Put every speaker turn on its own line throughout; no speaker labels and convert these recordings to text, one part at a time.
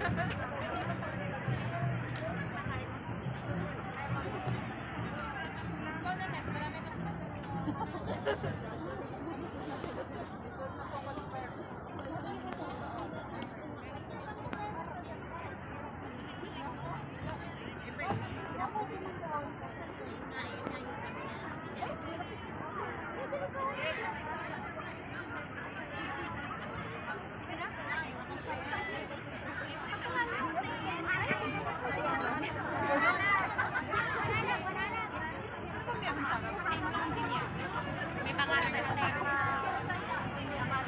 Ha
ha ha.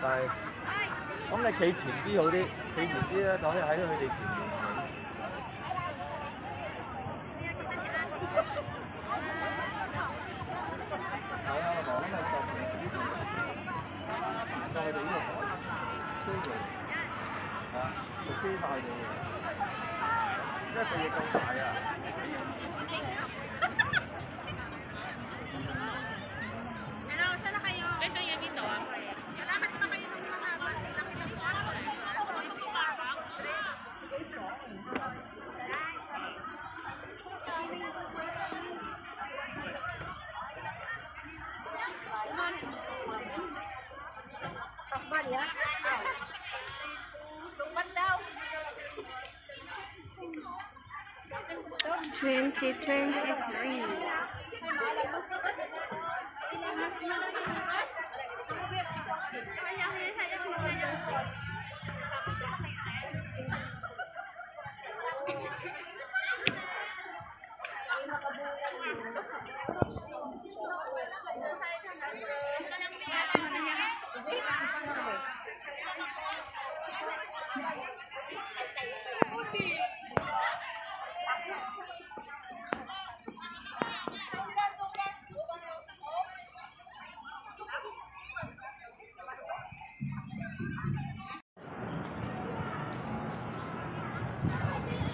但係咁你企前啲好啲，企前啲咧就可以喺佢哋前面。係啊，我講咪就到佢哋呢度改，追佢，係啊，就追晒佢哋，因為佢哋夠大啊。
2023.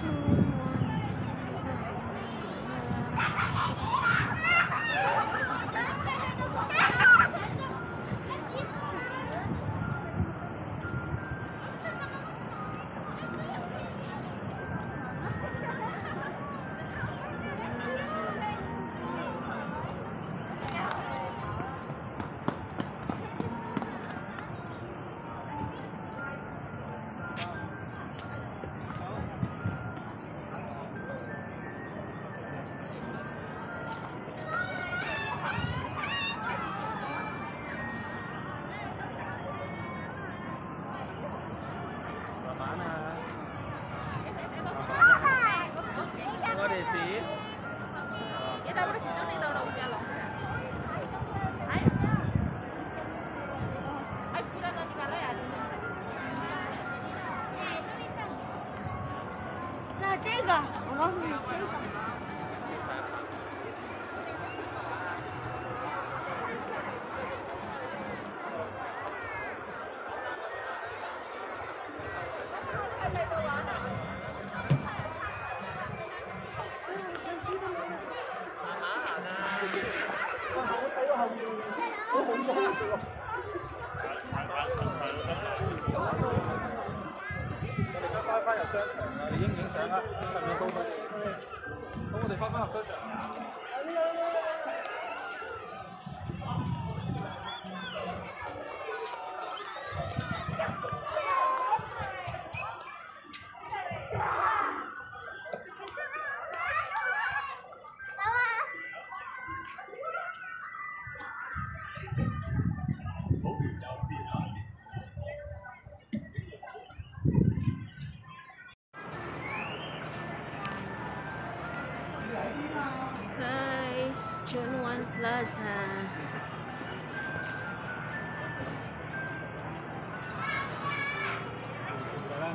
to 这个，我告诉你，这个。あり喝水。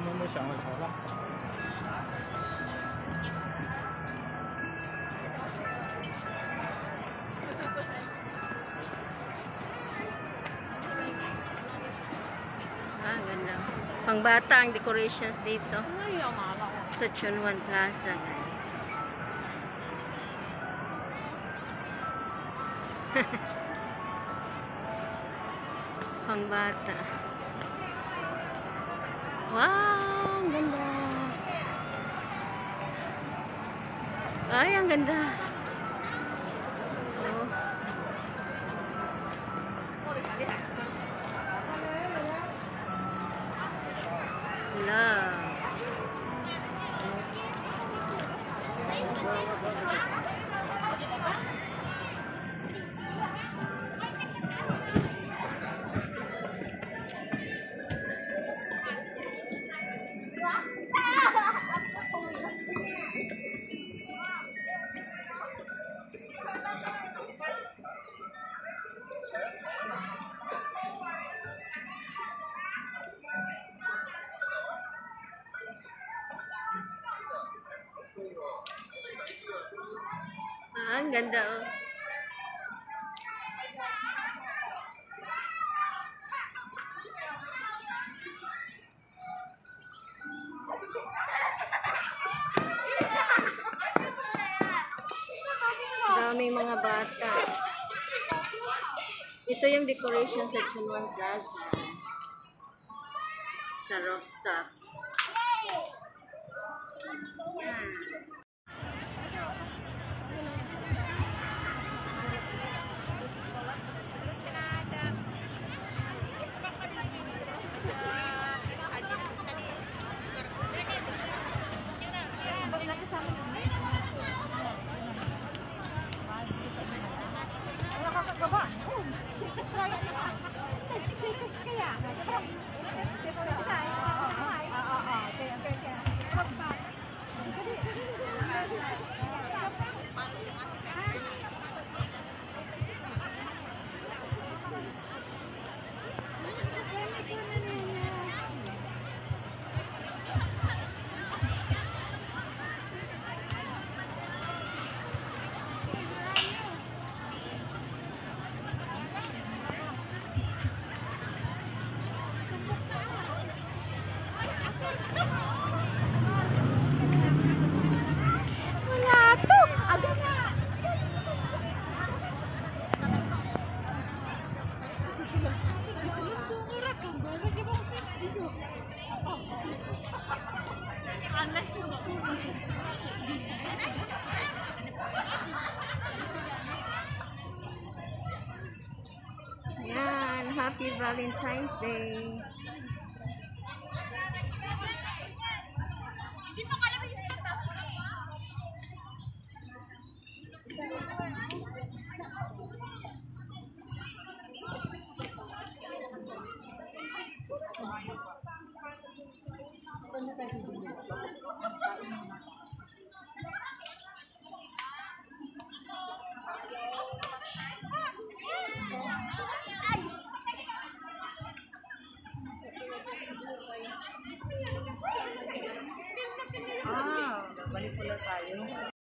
Wala mo mo siyang wala.
Ah, ganda. Pangbata ang decorations dito. Sa Chunwan Plaza, guys. Pangbata. Wow, ang ganda. Ay, ang ganda. Ang ganda oh. Daming mga bata. Ito yung decoration sa Chunwan Plaza. Sa rooftop. Valentine's Day.
Ah,